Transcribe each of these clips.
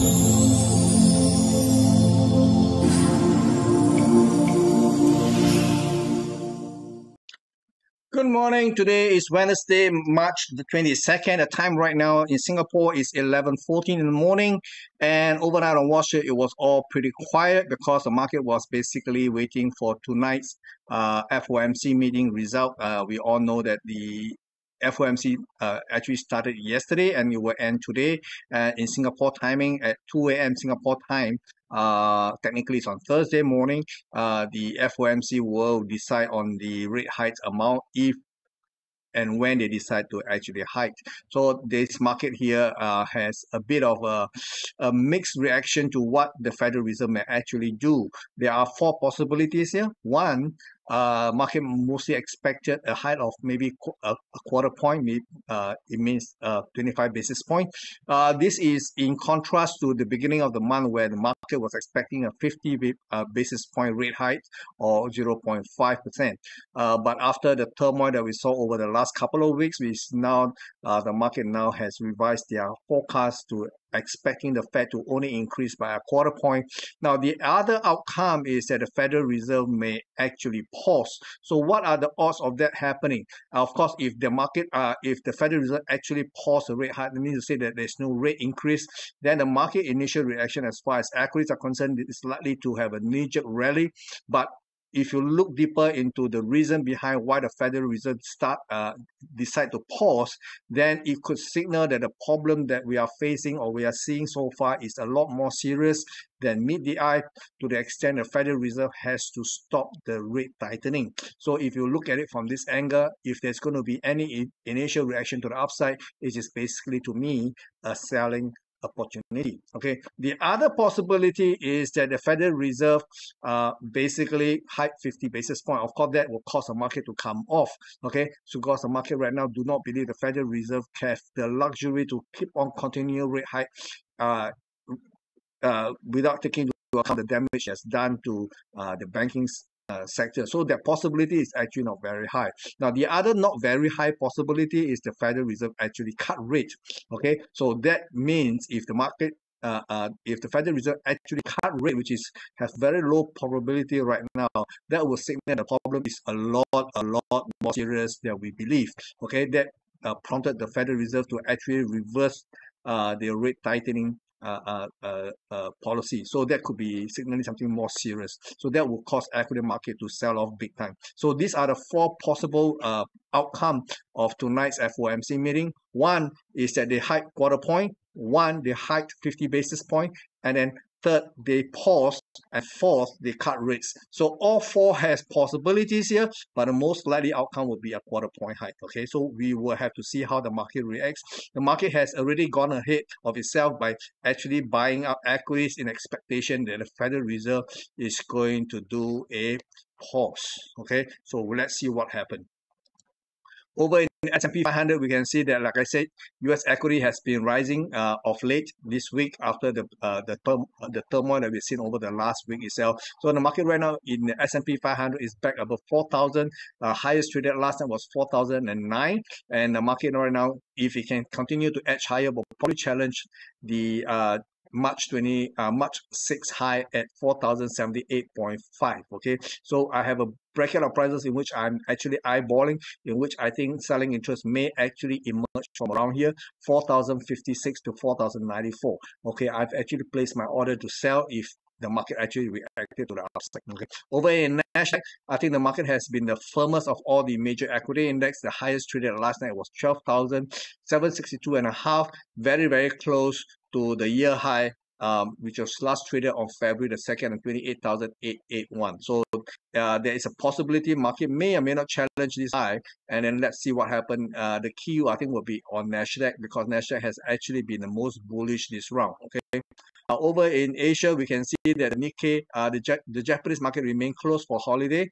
Good morning. Today is Wednesday, March the 22nd. The time right now in Singapore is 11.14 in the morning. And overnight on Wall Street, it was all pretty quiet because the market was basically waiting for tonight's uh, FOMC meeting result. Uh, we all know that the FOMC uh, actually started yesterday and it will end today uh, in Singapore timing at 2 a.m. Singapore time uh, technically it's on Thursday morning. Uh, the FOMC will decide on the rate hike amount if and when they decide to actually hike. So this market here uh, has a bit of a, a mixed reaction to what the Federal Reserve may actually do. There are four possibilities here. One, uh, market mostly expected a height of maybe a, a quarter point. Uh, it means uh, 25 basis point. Uh, this is in contrast to the beginning of the month where the market was expecting a 50 uh, basis point rate hike or 0.5%. Uh, but after the turmoil that we saw over the last couple of weeks, we now uh, the market now has revised their forecast to expecting the Fed to only increase by a quarter point. Now, the other outcome is that the Federal Reserve may actually pause. So, what are the odds of that happening? of course, if the market, uh, if the Federal Reserve actually pause the rate hike, it means to say that there's no rate increase, then the market initial reaction as far as equities are concerned is likely to have a knee-jerk rally. But if you look deeper into the reason behind why the Federal Reserve start uh, decide to pause, then it could signal that the problem that we are facing or we are seeing so far is a lot more serious than meet the eye to the extent the Federal Reserve has to stop the rate tightening. So if you look at it from this angle, if there's going to be any initial reaction to the upside, it is basically to me a selling opportunity. Okay. The other possibility is that the Federal Reserve uh, basically hike 50 basis point. Of course, that will cause the market to come off. Okay. So because the market right now do not believe the Federal Reserve have the luxury to keep on continuing rate hike uh, uh, without taking into account the damage has done to uh, the banking uh, sector. So that possibility is actually not very high. Now, the other not very high possibility is the Federal Reserve actually cut rate. Okay, so that means if the market uh, uh, if the Federal Reserve actually cut rate, which is has very low probability right now, that will signal the problem is a lot, a lot more serious than we believe. Okay, that uh, prompted the Federal Reserve to actually reverse uh, the rate tightening uh, uh, uh, policy. So that could be signaling something more serious. So that will cause equity market to sell off big time. So these are the four possible uh, outcome of tonight's FOMC meeting. One is that they hike quarter point. One, they hiked 50 basis point. And then Third, they pause. And fourth, they cut rates. So all four has possibilities here, but the most likely outcome would be a quarter point hike. Okay, so we will have to see how the market reacts. The market has already gone ahead of itself by actually buying up equities in expectation that the Federal Reserve is going to do a pause. Okay, so let's see what happens. Over in S&P 500, we can see that, like I said, U.S. equity has been rising uh, of late this week after the uh, the term uh, the turmoil that we've seen over the last week itself. So the market right now in the S&P 500 is back above 4,000. Uh, highest traded last time was 4,009, and the market right now, if it can continue to edge higher, will probably challenge the uh, March 20, uh, March 6 high at 4,078.5. Okay, so I have a bracket of prices in which I'm actually eyeballing, in which I think selling interest may actually emerge from around here, 4,056 to 4,094. Okay, I've actually placed my order to sell if the market actually reacted to the upside. Okay. Over in Nasdaq, I think the market has been the firmest of all the major equity index. The highest traded last night was 12,762 and a half, very, very close to the year high um, which was last traded on February the 2nd at 28,881. So uh, there is a possibility market may or may not challenge this high. And then let's see what happens. Uh, the key, I think, will be on NASDAQ because NASDAQ has actually been the most bullish this round. Okay. Over in Asia, we can see that Nikkei, uh, the, the Japanese market remain closed for holiday,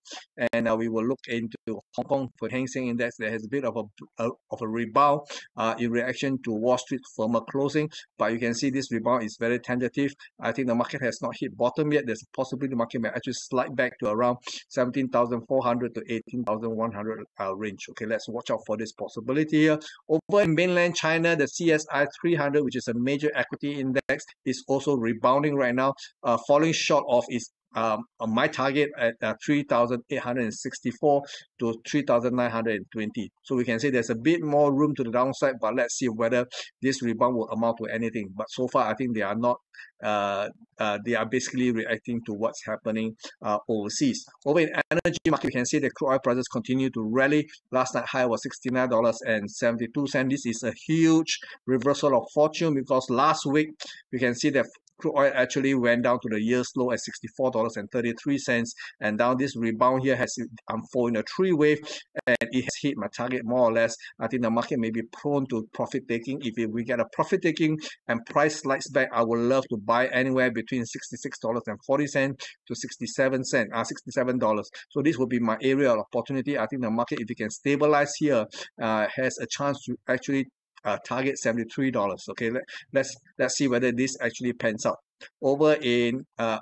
and uh, we will look into Hong Kong for Hang Seng Index. There has a bit of a, a of a rebound uh, in reaction to Wall Street firmer closing, but you can see this rebound is very tentative. I think the market has not hit bottom yet. There's a possibility the market may actually slide back to around 17,400 to 18,100 uh, range. Okay, let's watch out for this possibility here. Over in mainland China, the CSI 300, which is a major equity index, is also rebounding right now, uh, falling short of its um, my target at uh, 3,864 to 3,920. So we can say there's a bit more room to the downside, but let's see whether this rebound will amount to anything. But so far, I think they are not, uh, uh, they are basically reacting to what's happening uh, overseas. Over in energy market, you can see the crude oil prices continue to rally. Last night high was $69.72. This is a huge reversal of fortune because last week, we can see that crude oil actually went down to the year's low at $64.33 and now this rebound here has unfolded in a three wave and it has hit my target more or less. I think the market may be prone to profit taking. If we get a profit taking and price slides back i would love to buy anywhere between $66.40 to 67 cents uh, $67 so this would be my area of opportunity. I think the market if it can stabilize here uh, has a chance to actually uh, target $73 okay Let, let's let's see whether this actually pans out over in uh,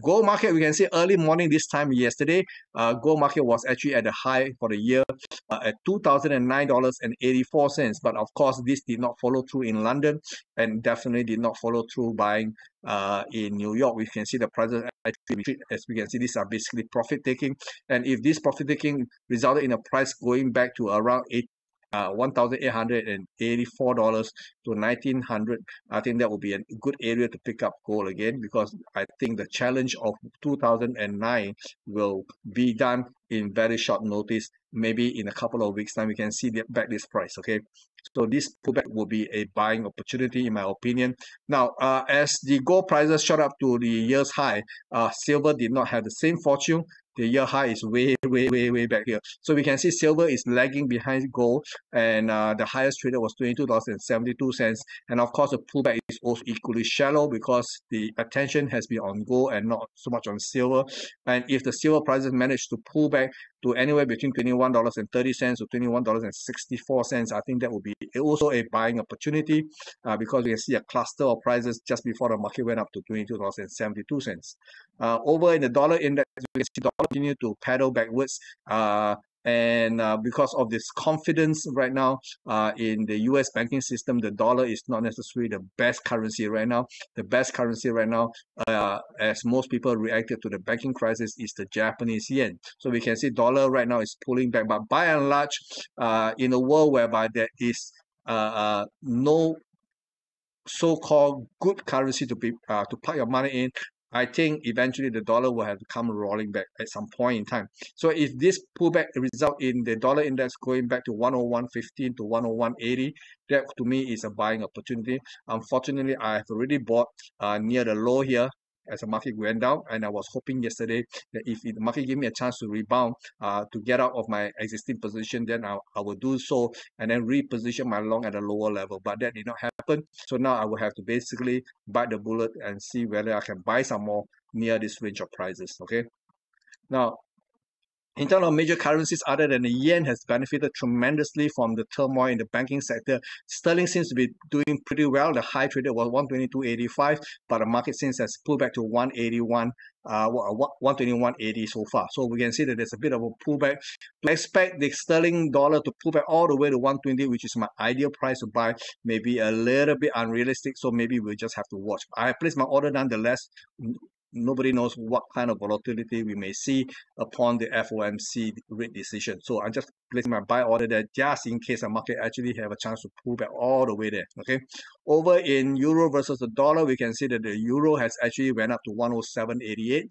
gold market we can see early morning this time yesterday uh, gold market was actually at the high for the year uh, at $2009.84 but of course this did not follow through in london and definitely did not follow through buying uh, in New York, we can see the prices actually. As we can see, these are basically profit taking. And if this profit taking resulted in a price going back to around 8, uh, $1,884 to 1900 I think that would be a good area to pick up gold again because I think the challenge of 2009 will be done in very short notice. Maybe in a couple of weeks time, we can see the, back this price, okay? So this pullback will be a buying opportunity in my opinion. Now, uh, as the gold prices shot up to the year's high, uh, silver did not have the same fortune the year high is way, way, way, way back here. So we can see silver is lagging behind gold, and uh, the highest traded was $22.72. And of course, the pullback is also equally shallow because the attention has been on gold and not so much on silver. And if the silver prices manage to pull back to anywhere between $21.30 to $21.64, I think that would be also a buying opportunity uh, because we can see a cluster of prices just before the market went up to $22.72. Uh, over in the dollar index, we can see continue to pedal backwards. Uh, and uh, because of this confidence right now uh, in the US banking system, the dollar is not necessarily the best currency right now. The best currency right now, uh, as most people reacted to the banking crisis, is the Japanese yen. So we can see dollar right now is pulling back. But by and large, uh, in a world whereby there is uh, uh, no so-called good currency to be uh, to plug your money in I think eventually the dollar will have to come rolling back at some point in time. So if this pullback result in the dollar index going back to 101.15 to 101.80, that to me is a buying opportunity. Unfortunately, I have already bought uh, near the low here as the market went down and I was hoping yesterday that if the market gave me a chance to rebound uh, to get out of my existing position then I, I will do so and then reposition my long at a lower level. But that did not happen. So now I will have to basically bite the bullet and see whether I can buy some more near this range of prices okay? Now in terms of major currencies other than the yen has benefited tremendously from the turmoil in the banking sector. Sterling seems to be doing pretty well. The high traded was 122.85, but the market since has pulled back to 181 uh, 121.80 so far. So we can see that there's a bit of a pullback. To expect the sterling dollar to pull back all the way to 120, which is my ideal price to buy, maybe a little bit unrealistic. So maybe we'll just have to watch. I placed my order nonetheless nobody knows what kind of volatility we may see upon the FOMC rate decision. So I'm just placing my buy order there just in case the market actually have a chance to pull back all the way there. Okay. Over in euro versus the dollar, we can see that the euro has actually went up to 107.88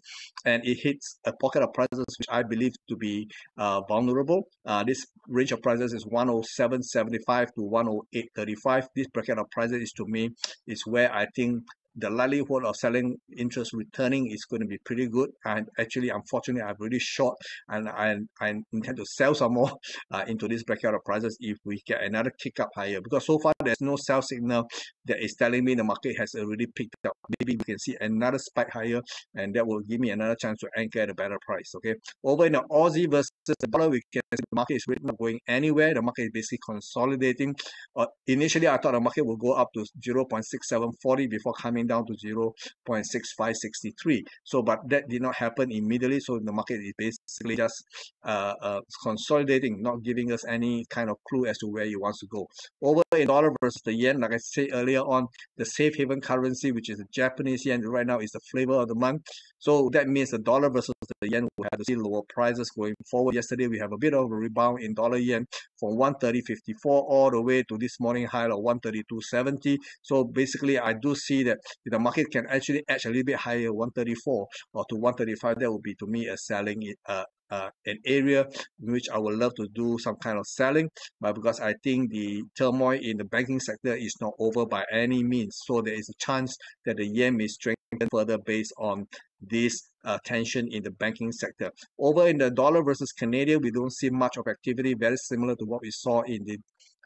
and it hits a pocket of prices which I believe to be uh, vulnerable. Uh, this range of prices is 107.75 to 108.35. This bracket of prices is to me is where I think the likelihood of selling interest returning is going to be pretty good. And actually, unfortunately, I've really short and I, I intend to sell some more uh, into this bracket of prices if we get another kick up higher. Because so far, there's no sell signal that is telling me the market has already picked up. Maybe we can see another spike higher and that will give me another chance to anchor at a better price. Okay. Over in the Aussie versus the dollar, we can see the market is really not going anywhere. The market is basically consolidating. Uh, initially, I thought the market would go up to 0.6740 before coming down to 0.6563. So, but that did not happen immediately. So the market is basically just uh, uh, consolidating, not giving us any kind of clue as to where it wants to go. Over in dollar versus the yen, like I said earlier on, the safe haven currency, which is the Japanese yen, right now is the flavor of the month. So that means the dollar versus the yen will have to see lower prices going forward. Yesterday, we have a bit of a rebound in dollar yen from 130.54 all the way to this morning high of 132.70. So basically, I do see that the market can actually edge a little bit higher, 134 or to 135. That would be to me a selling uh, uh, an area in which I would love to do some kind of selling, but because I think the turmoil in the banking sector is not over by any means, so there is a chance that the yen may strengthen further based on this uh, tension in the banking sector. Over in the dollar versus Canadian, we don't see much of activity, very similar to what we saw in the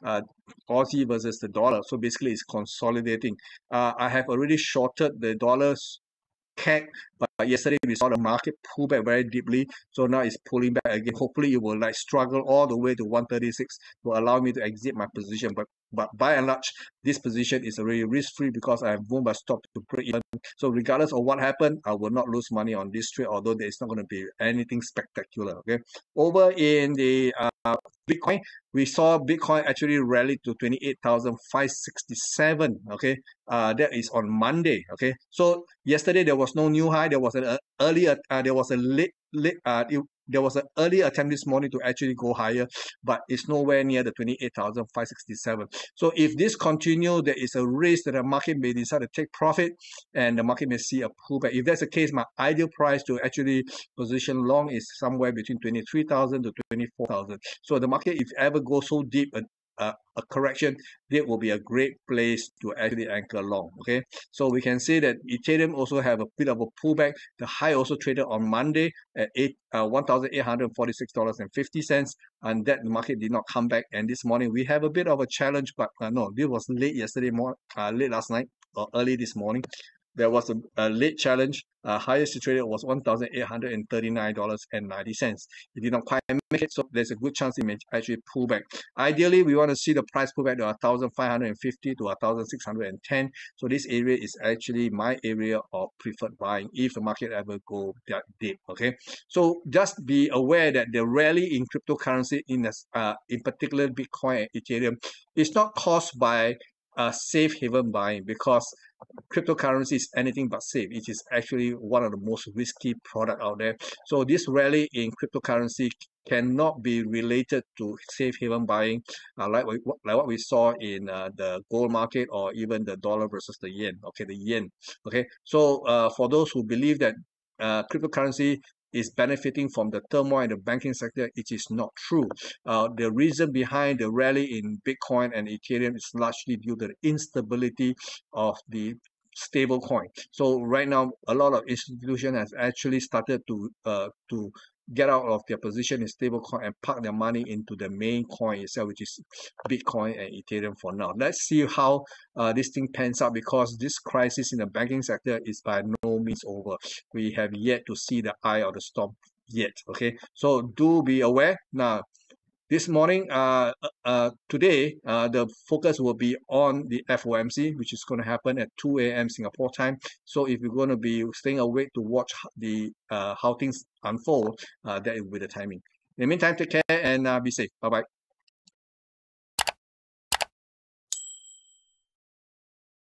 uh, Aussie versus the dollar. So basically, it's consolidating. Uh, I have already shorted the dollars CAD, but yesterday we saw the market pull back very deeply. So now it's pulling back again. Hopefully, it will like struggle all the way to 136 to allow me to exit my position. But but by and large, this position is already risk-free because I have moved my stop to break even. So regardless of what happened, I will not lose money on this trade, although there is not going to be anything spectacular. Okay. Over in the uh, Bitcoin, we saw Bitcoin actually rally to 28,567. Okay. Uh, that is on Monday. Okay. So yesterday there was no new high. There was an uh, earlier, uh, there was a late, late, uh, there was an early attempt this morning to actually go higher, but it's nowhere near the 28,567. So if this continue, there is a risk that the market may decide to take profit and the market may see a pullback. If that's the case, my ideal price to actually position long is somewhere between 23,000 to 24,000. So the market, if ever goes so deep, uh, a correction, that will be a great place to actually anchor long. Okay, so we can see that Ethereum also have a bit of a pullback. The high also traded on Monday at eight uh, one thousand eight hundred forty six dollars and fifty cents, and that the market did not come back. And this morning we have a bit of a challenge, but uh, no, this was late yesterday morning, uh, late last night or early this morning there was a, a late challenge. Uh, highest traded was $1,839.90. It did not quite make it, so there's a good chance it may actually pull back. Ideally, we want to see the price pull back to 1,550 to 1,610. So this area is actually my area of preferred buying if the market ever go that deep. Okay, so just be aware that the rally in cryptocurrency, in uh, in particular Bitcoin and Ethereum, is not caused by uh, safe haven buying because cryptocurrency is anything but safe. It is actually one of the most risky product out there. So this rally in cryptocurrency cannot be related to safe haven buying, uh, like we, like what we saw in uh, the gold market or even the dollar versus the yen. Okay, the yen. Okay, so uh, for those who believe that uh, cryptocurrency is benefiting from the turmoil in the banking sector, it is not true. Uh, the reason behind the rally in Bitcoin and Ethereum is largely due to the instability of the stable coin. So right now, a lot of institutions have actually started to uh, to get out of their position in stablecoin and park their money into the main coin itself, which is Bitcoin and Ethereum for now. Let's see how uh, this thing pans out because this crisis in the banking sector is by no means over. We have yet to see the eye of the storm yet. Okay, so do be aware. Now, this morning, uh, uh, uh, today, uh, the focus will be on the FOMC, which is going to happen at 2 a.m. Singapore time. So if you're going to be staying awake to watch the uh, how things unfold, uh, that will be the timing. In the meantime, take care and be safe. Bye bye.